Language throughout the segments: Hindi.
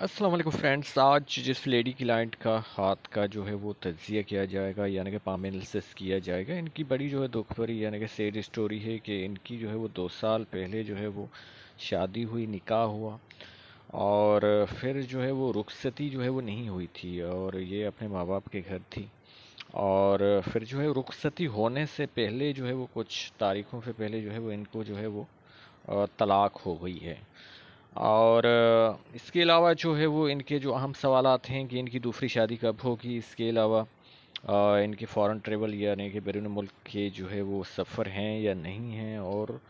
अस्सलाम वालेकुम फ्रेंड्स आज जिस लेडी क्लाइंट का हाथ का जो है वो तजिया किया जाएगा यानी कि पाम एनालिसिस किया जाएगा इनकी बड़ी जो है दुख भरी यानी कि सैड स्टोरी है कि इनकी जो है वो दो साल पहले जो है वो शादी हुई निकाह हुआ और फिर जो है वो रुखसती जो है वो नहीं हुई थी और ये अपने माँ बाप के घर थी और फिर जो है रुखसती होने से पहले जो है वो कुछ तारीखों से पहले जो है वो इनको जो है वो तलाक हो गई है और इसके अलावा जो है वो इनके जो अहम सवाल हैं कि इनकी दूसरी शादी कब होगी, इसके अलावा इनके फ़ॉरेन ट्रेवल यानी कि बैरून मुल्क के जो है वो सफ़र हैं या नहीं हैं और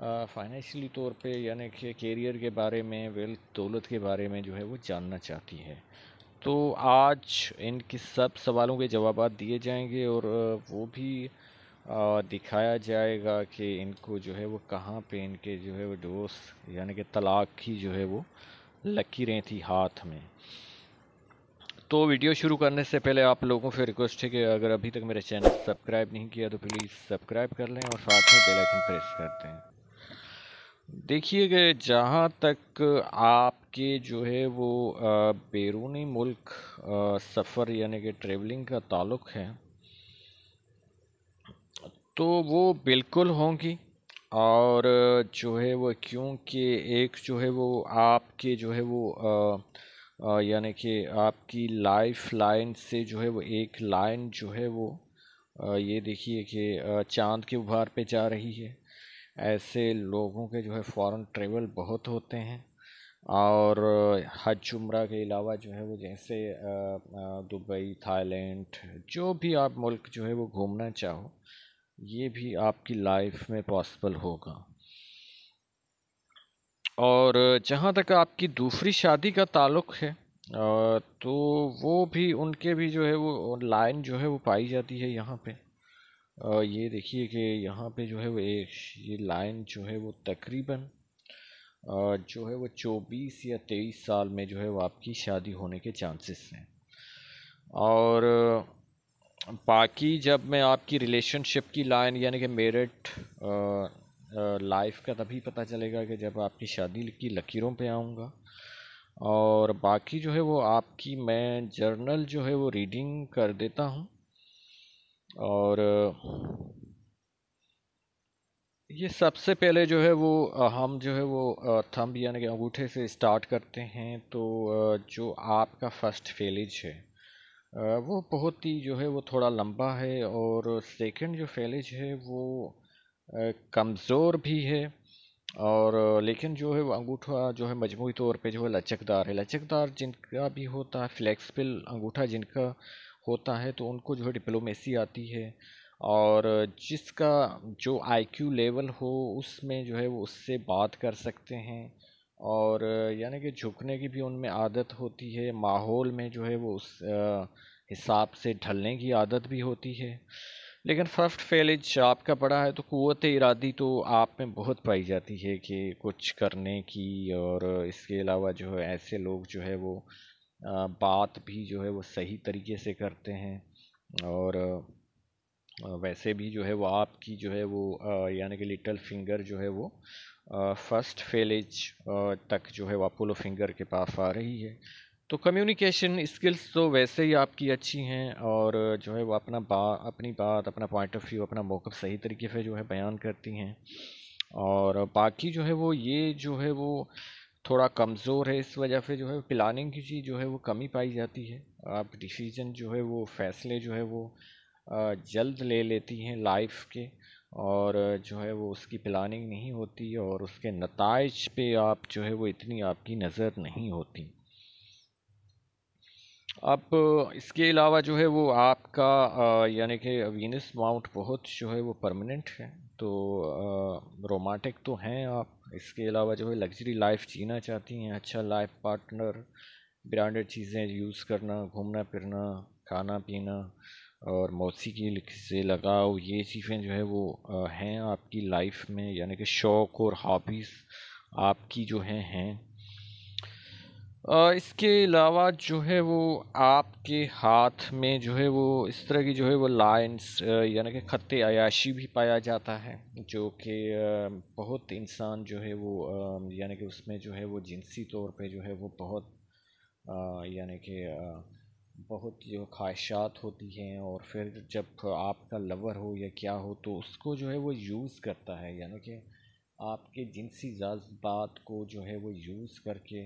फाइनेंशियली तौर पे यानी कि कैरियर के बारे में वेल्थ दौलत के बारे में जो है वो जानना चाहती है। तो आज इनके सब सवालों के जवाब दिए जाएँगे और वो भी दिखाया जाएगा कि इनको जो है वो कहाँ पे इनके जो है वो डोस यानी कि तलाक की जो है वो लकीरें थी हाथ में। तो वीडियो शुरू करने से पहले आप लोगों से रिक्वेस्ट है कि अगर अभी तक मेरे चैनल सब्सक्राइब नहीं किया तो प्लीज़ सब्सक्राइब कर लें और साथ में बेल आइकन प्रेस कर दें। देखिए कि जहाँ तक आपके जो है वो बैरूनी मुल्क सफ़र यानी कि ट्रेवलिंग का ताल्लुक़ है तो वो बिल्कुल होंगी। और जो है वो क्योंकि एक जो है वो आपके जो है वो यानी कि आपकी लाइफ लाइन से जो है वो एक लाइन जो है वो आ, ये देखिए कि चाँद के उभार पे जा रही है। ऐसे लोगों के जो है फ़ॉरेन ट्रेवल बहुत होते हैं। और हज उम्र के अलावा जो है वो जैसे दुबई थाईलैंड जो भी आप मुल्क जो है वो घूमना चाहो ये भी आपकी लाइफ में पॉसिबल होगा। और जहाँ तक आपकी दूसरी शादी का ताल्लुक़ है तो वो भी, उनके भी जो है वो लाइन जो है वो पाई जाती है यहाँ पे। ये देखिए कि यहाँ पे जो है वो एक, ये लाइन जो है वो तकरीबन जो है वो चौबीस या तेईस साल में जो है वो आपकी शादी होने के चांसेस हैं। और बाकी जब मैं आपकी रिलेशनशिप की लाइन यानी कि मेरिट लाइफ का तभी पता चलेगा कि जब आपकी शादी की लकीरों पे आऊँगा। और बाकी जो है वो आपकी, मैं जर्नल जो है वो रीडिंग कर देता हूँ। और, ये सबसे पहले जो है वो हम जो है वो थंब यानी कि अंगूठे से स्टार्ट करते हैं। तो जो आपका फ़र्स्ट फेलेज है वो बहुत ही जो है, वो थोड़ा लंबा है और सेकंड जो फैलेज है, वो कमज़ोर भी है और लेकिन जो है, वो अंगूठा जो है मजमू तौर पे जो है, लचकदार है। लचकदार जिनका भी होता है फ्लेक्सिबल अंगूठा जिनका होता है तो उनको जो है डिप्लोमेसी आती है और जिसका जो आईक्यू लेवल हो, उसमें जो है, वो उससे बात कर सकते हैं। और यानी कि झुकने की भी उनमें आदत होती है, माहौल में जो है वो उस हिसाब से ढलने की आदत भी होती है। लेकिन फ़र्स्ट फेलेज आपका पड़ा है तो क़वत इरादी तो आप में बहुत पाई जाती है कि कुछ करने की और इसके अलावा जो है ऐसे लोग जो है वो बात भी जो है वो सही तरीके से करते हैं और वैसे भी जो है वो आपकी जो है वो यानी कि लिटल फिंगर जो है वो फ़र्स्ट फेलेज तक जो है वो अपोलो फिंगर के पास आ रही है। तो कम्युनिकेशन स्किल्स तो वैसे ही आपकी अच्छी हैं और जो है वो अपना बा, अपनी बात, अपना पॉइंट ऑफ़ व्यू अपना मौक़ सही तरीके से जो है बयान करती हैं। और बाकी जो है वो ये जो है वो थोड़ा कमज़ोर है इस वजह से जो है प्लानिंग की चीज़ जो है वो कमी पाई जाती है। आप डिसीज़न जो है वो फ़ैसले जो है वो जल्द ले लेती हैं लाइफ के। और जो है वो उसकी प्लानिंग नहीं होती और उसके नतज पे आप जो है वो इतनी आपकी नज़र नहीं होती। अब इसके अलावा जो है वो आपका यानी कि वीनस माउंट बहुत जो है वो परमानेंट है तो रोमांटिक तो हैं आप। इसके अलावा जो है लग्जरी लाइफ जीना चाहती हैं अच्छा लाइफ पार्टनर ब्रांडेड चीज़ें यूज़ करना घूमना फिरना खाना पीना और मौसीकी से लगाव, ये चीज़ें जो है वो हैं आपकी लाइफ में, यानी कि शौक़ और हॉबीज़ आपकी जो हैं हैं। इसके अलावा जो है वो आपके हाथ में जो है वो, इस तरह की जो है वो लाइंस यानी कि ख़त अयाशी भी पाया जाता है, जो कि बहुत इंसान जो है वो यानी कि उसमें जो है वो जिनसी तौर पे जो है वो बहुत यानी कि बहुत जो ख्वाहिशात होती हैं और फिर जब आपका लवर हो या क्या हो तो उसको जो है वो यूज़ करता है। यानी कि आपके जिनसी जज्बात को जो है वो यूज़ करके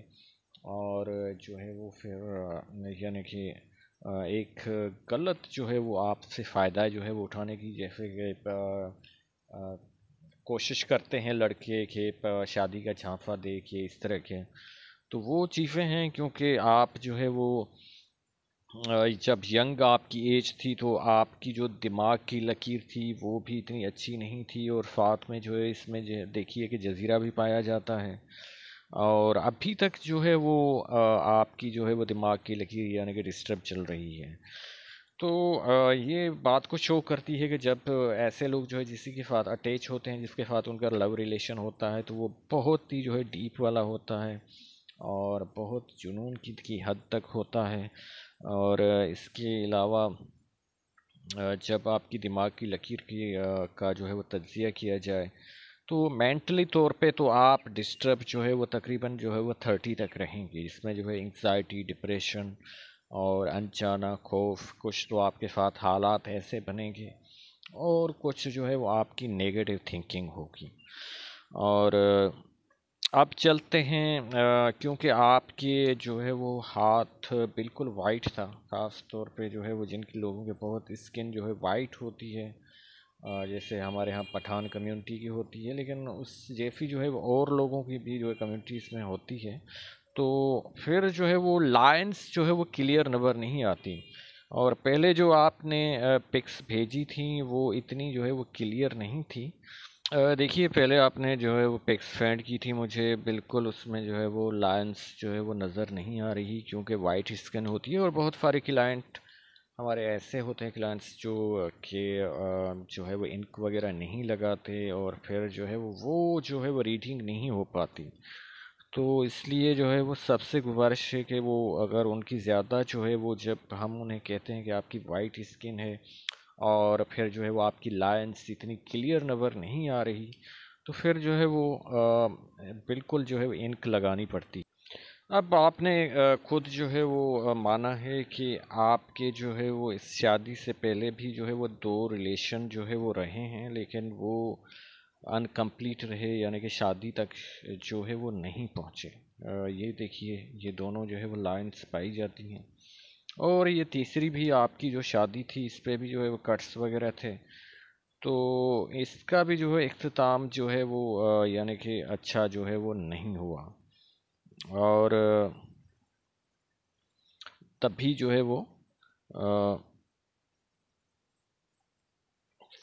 और जो है वो फिर, यानी कि एक गलत जो है वो आपसे फ़ायदा जो है वो उठाने की जैसे कि कोशिश करते हैं लड़के के शादी का झांसा दे के, इस तरह के। तो वो चीज़ें हैं क्योंकि आप जो है वो जब यंग आपकी एज थी तो आपकी जो दिमाग की लकीर थी वो भी इतनी अच्छी नहीं थी और साथ में जो है इसमें देखिए कि जजीरा भी पाया जाता है। और अभी तक जो है वो आपकी जो है वो दिमाग की लकीर यानी कि डिस्टर्ब चल रही है। तो ये बात को शो करती है कि जब ऐसे लोग जो है जिसी के साथ अटैच होते हैं जिसके साथ उनका लव रिलेशन होता है तो वो बहुत ही जो है डीप वाला होता है और बहुत जुनून की, हद तक होता है। और इसके अलावा जब आपकी दिमाग की लकीर की का जो है वो तजिया किया जाए तो मेंटली तौर पे तो आप डिस्टर्ब जो है वो तकरीबन जो है वो थर्टी तक रहेंगे। इसमें जो है इंगजाइटी डिप्रेशन और अनचाना खौफ, कुछ तो आपके साथ हालात ऐसे बनेंगे और कुछ जो है वो आपकी नेगेटिव थिंकिंग होगी। और अब चलते हैं क्योंकि आपके जो है वो हाथ बिल्कुल वाइट था, ख़ास तौर पे जो है वो जिनके लोगों के बहुत स्किन जो है वाइट होती है जैसे हमारे यहाँ पठान कम्युनिटी की होती है, लेकिन उस जैसी जो है वो और लोगों की भी जो है कम्युनिटीज़ में होती है तो फिर जो है वो लाइंस जो है वो क्लियर नज़र नहीं आती। और पहले जो आपने पिक्स भेजी थी, वो इतनी जो है वो क्लियर नहीं थी देखिए, पहले आपने जो है वो पिक्स सेंड की थी, मुझे बिल्कुल उसमें जो है वो लाइंस जो है वो नज़र नहीं आ रही, क्योंकि वाइट स्किन होती है और बहुत सारे क्लाइंट हमारे ऐसे होते हैं क्लाइंट्स जो कि जो है वो इंक वगैरह नहीं लगाते और फिर जो है वो वो जो है वो रीडिंग नहीं हो पाती। तो इसलिए जो है वो सबसे गुजारिश है कि वो अगर उनकी ज़्यादा जो है वो जब हम उन्हें कहते हैं कि आपकी वाइट स्किन है और फिर जो है वो आपकी लाइन्स इतनी क्लियर नज़र नहीं आ रही तो फिर जो है वो बिल्कुल जो है इंक लगानी पड़ती। अब आपने खुद जो है वो माना है कि आपके जो है वो इस शादी से पहले भी जो है वो दो रिलेशन जो है वो रहे हैं, लेकिन वो अनकम्प्लीट रहे, यानी कि शादी तक जो है वो नहीं पहुँचे। ये देखिए, ये दोनों जो है वो लाइन्स पाई जाती हैं। और ये तीसरी भी आपकी जो शादी थी इस पर भी जो है वो कट्स वगैरह थे तो इसका भी जो है अख्ताम जो है वो यानी कि अच्छा जो है वो नहीं हुआ और तब भी जो है वो आ,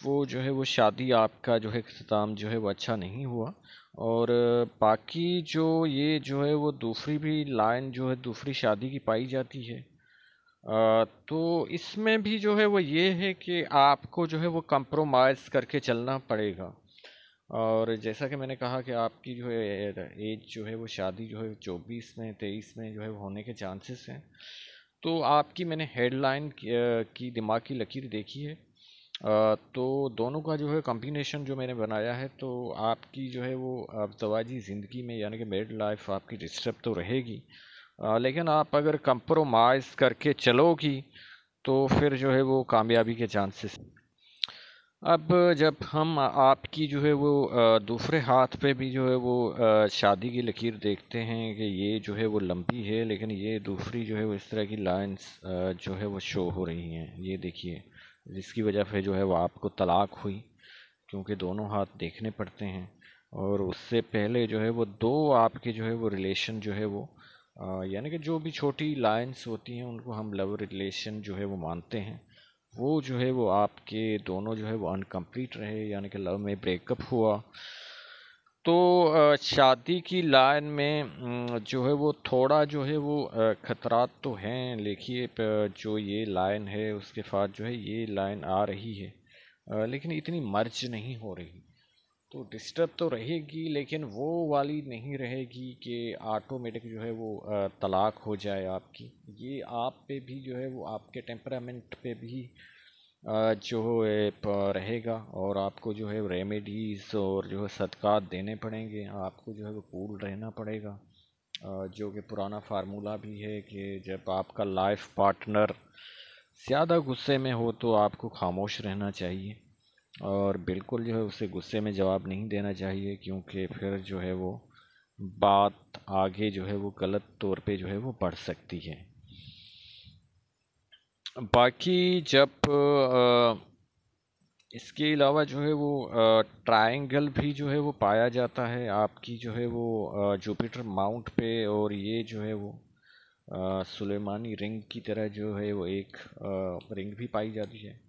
वो जो है वो शादी आपका जो है अख्ताम जो है वो अच्छा नहीं हुआ और बाकी जो ये जो है वो दूसरी भी लाइन जो है दूसरी शादी की पाई जाती है तो इसमें भी जो है वो ये है कि आपको जो है वो कंप्रोमाइज़ करके चलना पड़ेगा। और जैसा कि मैंने कहा कि आपकी जो है एज जो है वो शादी जो है चौबीस में, तेईस में जो है होने के चांसेस हैं। तो आपकी मैंने हेडलाइन की दिमाग की लकीर देखी है। तो दोनों का जो है कम्बिनेशन जो मैंने बनाया है तो आपकी जो है वो अब तवाजी ज़िंदगी में यानी कि मेड लाइफ आपकी डिस्टर्ब तो रहेगी। लेकिन आप अगर कंप्रोमाइज़ करके चलोगी तो फिर जो है वो कामयाबी के चांसेस अब जब हम आपकी जो है वो दूसरे हाथ पे भी जो है वो शादी की लकीर देखते हैं कि ये जो है वो लंबी है लेकिन ये दूसरी जो है वो इस तरह की लाइंस जो है वो शो हो रही हैं ये देखिए जिसकी वजह से जो है वो आपको तलाक हुई क्योंकि दोनों हाथ देखने पड़ते हैं और उससे पहले जो है वो दो आपके जो है वो रिलेशन जो है वो यानी कि जो भी छोटी लाइंस होती हैं, उनको हम लव रिलेशन जो है वो मानते हैं। वो जो है वो आपके दोनों जो है वो अनकम्प्लीट रहे, यानी कि लव में ब्रेकअप हुआ। तो शादी की लाइन में जो है वो थोड़ा जो है वो ख़तरात तो हैं देखिए जो ये लाइन है, उसके साथ जो है ये लाइन आ रही है। लेकिन इतनी मर्ज नहीं हो रही। तो डिस्टर्ब तो रहेगी, लेकिन वो वाली नहीं रहेगी कि ऑटोमेटिक जो है वो तलाक हो जाए आपकी। ये आप पे भी जो है वो आपके टेम्परामेंट पे भी जो है रहेगा और आपको जो है रेमेडीज़ और जो है सदक़ात देने पड़ेंगे। आपको जो है वो कूल रहना पड़ेगा। जो कि पुराना फार्मूला भी है कि जब आपका लाइफ पार्टनर ज़्यादा गुस्से में हो तो आपको खामोश रहना चाहिए। और बिल्कुल जो है उसे गुस्से में जवाब नहीं देना चाहिए, क्योंकि फिर जो है वो बात आगे जो है वो गलत तौर पे जो है वो बढ़ सकती है। बाकी जब इसके अलावा जो है वो ट्रायंगल भी जो है वो पाया जाता है, आपकी जो है वो जुपिटर माउंट पे और ये जो है वो सुलेमानी रिंग की तरह जो है वो एक रिंग भी पाई जाती है।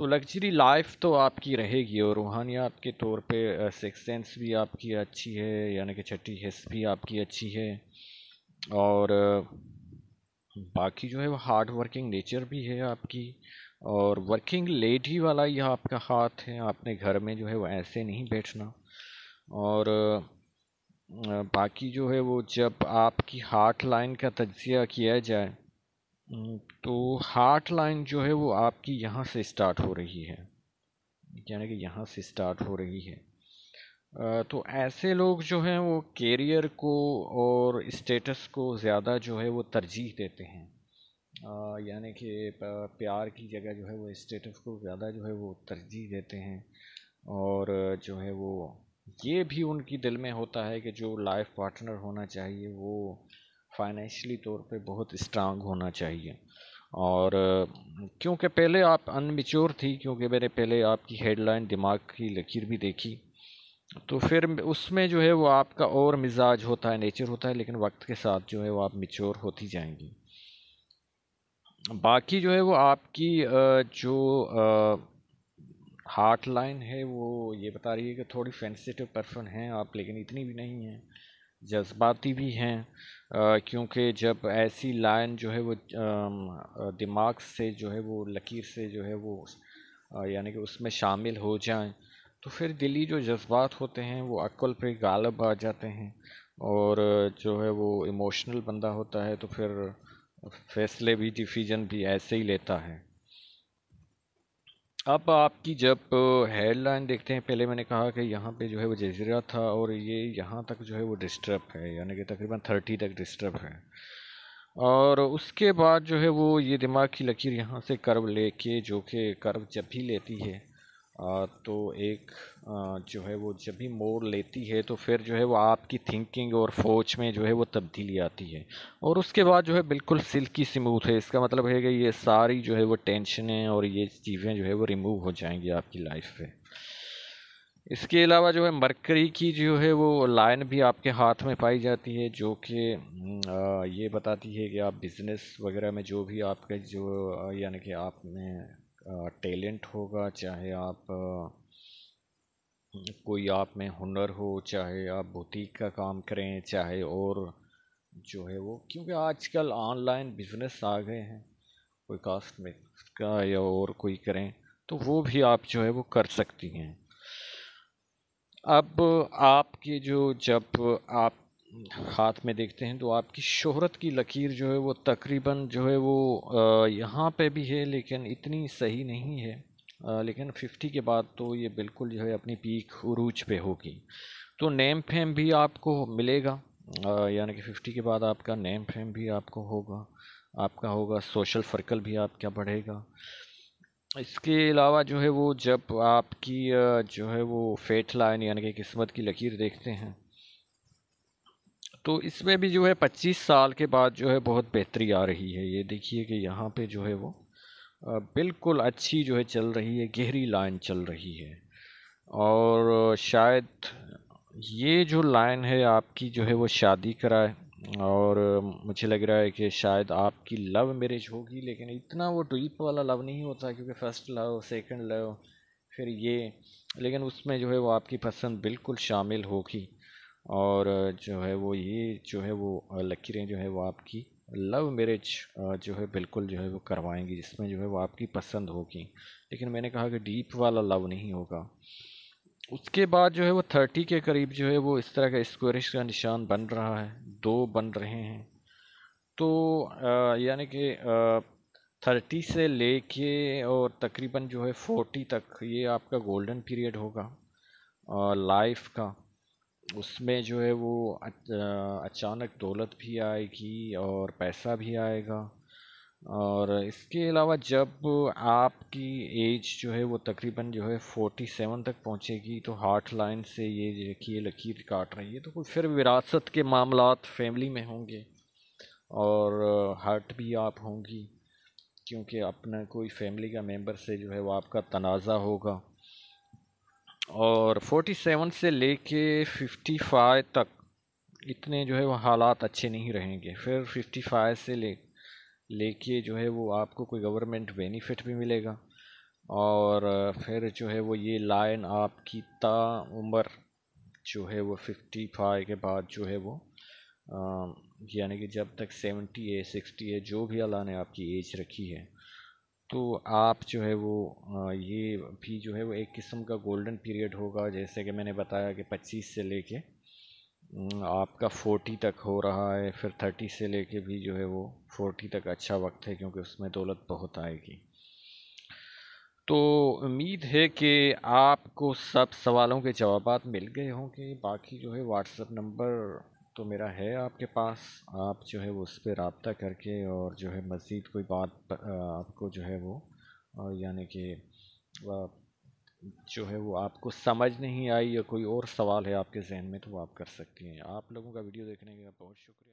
तो लग्जरी लाइफ तो आपकी रहेगी और रूहानियात के तौर पे सिक्स सेंस भी आपकी अच्छी है, यानी कि छठी हिस्स भी आपकी अच्छी है। और बाकी जो है वो हार्ड वर्किंग नेचर भी है आपकी। और वर्किंग लेडी वाला यह आपका हाथ है, आपने घर में जो है वो ऐसे नहीं बैठना। और बाकी जो है वो जब आपकी हार्ट लाइन का तजिया किया जाए तो हार्ट लाइन जो है वो आपकी यहाँ से स्टार्ट हो रही है। यानी कि यहाँ से स्टार्ट हो रही है। तो ऐसे लोग जो हैं वो कैरियर को और स्टेटस को ज़्यादा जो है वो तरजीह देते हैं। यानी कि प्यार की जगह जो है वो स्टेटस को ज़्यादा जो है वो तरजीह देते हैं। और जो है वो ये भी उनकी दिल में होता है कि जो लाइफ पार्टनर होना चाहिए वो फाइनेंशियली तौर पे बहुत स्ट्रांग होना चाहिए। और, क्योंकि पहले आप अनमिच्योर थी, क्योंकि मैंने पहले आपकी हेडलाइन दिमाग की लकीर भी देखी तो फिर उसमें जो है वो आपका और मिजाज होता है नेचर होता है, लेकिन वक्त के साथ जो है वो आप मिच्योर होती जाएँगी। बाकी जो है वो आपकी जो हार्ट लाइन है वो ये बता रही है कि थोड़ी सेंसिटिव पर्सन हैं आप, लेकिन इतनी भी नहीं हैं। जज्बाती भी हैं क्योंकि जब ऐसी लाइन जो है वो दिमाग से जो है वो, लकीर से जो है वो यानी कि उसमें शामिल हो जाएँ तो फिर दिली जो जज्बात होते हैं वो अक्ल पे गालब आ जाते हैं और जो है वो इमोशनल बंदा होता है तो फिर फैसले भी, डिसीज़न भी ऐसे ही लेता है। अब आपकी जब हेडलाइन देखते हैं, पहले मैंने कहा कि यहाँ पे जो है वो जजीरा था और ये यहाँ तक जो है वो डिस्टर्ब है, यानी कि तकरीबन थर्टी तक डिस्टर्ब है। और उसके बाद जो है वो ये दिमाग की लकीर यहाँ से कर्व लेके, जो कि कर्व जब भी लेती है तो एक जो है वो जब भी मोड़ लेती है तो फिर जो है वो आपकी थिंकिंग और सोच में जो है वो तब्दीली आती है। और उसके बाद जो है बिल्कुल सिल्की स्मूथ है। इसका मतलब है कि ये सारी जो है वो टेंशनें और ये चीज़ें जो है वो रिमूव हो जाएँगी आपकी लाइफ से इसके अलावा जो है मरकरी की जो है वो लाइन भी आपके हाथ में पाई जाती है, जो कि ये बताती है कि आप बिज़नेस वगैरह में जो भी आपके जो, यानी कि आप में टैलेंट होगा, चाहे आप कोई आप में हुनर हो, चाहे आप बुटीक का काम करें, चाहे और जो है वो, क्योंकि आजकल ऑनलाइन बिज़नेस आ गए हैं, कोई कास्ट में का या और कोई करें तो वो भी आप जो है वो कर सकती हैं। अब आपके जो, जब आप हाथ में देखते हैं तो आपकी शोहरत की लकीर जो है वो तकरीबन जो है वो यहाँ पे भी है, लेकिन इतनी सही नहीं है। लेकिन फिफ्टी के बाद तो ये बिल्कुल जो है अपनी पीक उरूज पे होगी। तो नेम फेम भी आपको मिलेगा। यानी कि फिफ्टी के बाद आपका नेम फेम भी आपको होगा। आपका होगा, सोशल सर्कल भी आपका बढ़ेगा। इसके अलावा जो है वो जब आपकी जो है वो फेट लाइन यानी कि किस्मत की लकीर देखते हैं तो इसमें भी जो है पच्चीस साल के बाद जो है बहुत बेहतरी आ रही है। ये देखिए कि यहाँ पे जो है वो बिल्कुल अच्छी जो है चल रही है, गहरी लाइन चल रही है। और शायद ये जो लाइन है, आपकी जो है वो शादी कराए। और मुझे लग रहा है कि शायद आपकी लव मैरिज होगी, लेकिन इतना वो डीप वाला लव नहीं होता क्योंकि फ़र्स्ट लव, सेकंड लव, फिर ये। लेकिन उसमें जो है वो आपकी पसंद बिल्कुल शामिल होगी। और जो है वो ये, जो है वो लकीरें जो है वो आपकी, लव मैरिज जो है बिल्कुल जो है वो करवाएँगी, जिसमें जो है वो आपकी पसंद होगी। लेकिन मैंने कहा कि डीप वाला लव नहीं होगा। उसके बाद जो है वो थर्टी के करीब जो है वो इस तरह का स्क्वेरिश का निशान बन रहा है। दो बन रहे हैं। तो यानी कि थर्टी से लेके और तकरीबन जो है फोर्टी तक ये आपका गोल्डन पीरियड होगा लाइफ का। उसमें जो है वो अचानक दौलत भी आएगी और पैसा भी आएगा। और इसके अलावा जब आपकी एज जो है वो तकरीबन जो है फोर्टी सेवन तक पहुंचेगी तो हार्ट लाइन से ये देखिए लकीर काट रही है तो कोई फिर विरासत के मामला फैमिली में होंगे और हार्ट भी आप होंगी, क्योंकि अपना कोई फैमिली का मेंबर से जो है वो आपका तनाज़ा होगा। और फोर्टी सेवन से लेके फिफ्टी फाइव तक इतने जो है वो हालात अच्छे नहीं रहेंगे। फिर फिफ्टी फाइव से ले, लेके जो है वो आपको कोई गवर्नमेंट बेनिफिट भी मिलेगा। और फिर जो है वो ये लाइन आपकी ता उम्र जो है वो फिफ्टी फाइव के बाद जो है वो यानी कि जब तक सेवेंटी है सिक्सटी है, जो भी अल्लाह ने आपकी एज रखी है तो आप जो है वो ये भी जो है वो एक किस्म का गोल्डन पीरियड होगा, जैसे कि मैंने बताया कि पच्चीस से लेके आपका फोर्टी तक हो रहा है, फिर थर्टी से लेके भी जो है वो फोर्टी तक अच्छा वक्त है, क्योंकि उसमें दौलत बहुत आएगी। तो उम्मीद है कि आपको सब सवालों के जवाब मिल गए होंगे। बाकी जो है व्हाट्सअप नंबर तो मेरा है आपके पास। आप जो है वो उस पर रबता करके और जो है मज़ीद कोई बात आपको जो है वो यानी कि जो है वो आपको समझ नहीं आई या कोई और सवाल है आपके जहन में तो वो आप कर सकती हैं। आप लोगों का वीडियो देखने का बहुत शुक्रिया।